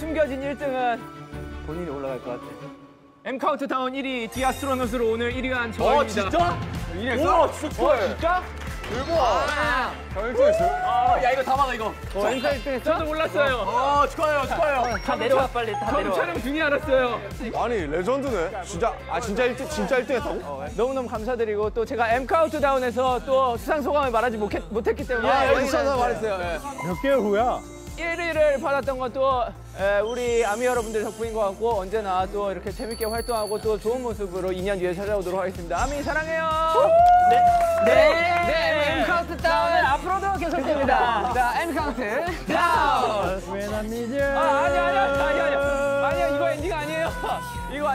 숨겨진 1등은 본인이 올라갈 것 같아. M 카운트 다운 1위 The Astronaut으로 오늘 1위가 한 저입니다. 어 진짜? 이랬어? 진짜 축하해. 진짜? 대박. 다 1등했어요? 아, 야 이거 다 막아 이거. 어, M 카운트 1등 저도 몰랐어요. 아 축하해요 축하해요. 다 내려와 빨리 다저 내려와. 촬영 중에 알았어요. 아니 레전드네. 진짜 아 진짜 1등 진짜 1등했다고? 너무너무 감사드리고 또 제가 M 카운트 다운에서 또 수상 소감을 말하지 못했, 못했기 때문에 아 여기 여기는 있어서 말했어요. 예. 몇 개월 후야? 1위를 받았던 것도 에, 우리 아미 여러분들 덕분인 것 같고 언제나 또 이렇게 재밌게 활동하고 또 좋은 모습으로 2년 뒤에 찾아오도록 하겠습니다. 아미 사랑해요. 네. 네. 네. M 카운트 다운은 앞으로도 계속됩니다. 자, M 카운트 다운. 아, 아니야, 아니야, 아니야, 아니야. 아니야, 이거 엔딩 아니에요. 이거